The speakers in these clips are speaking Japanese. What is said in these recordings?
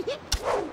うん。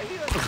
out here.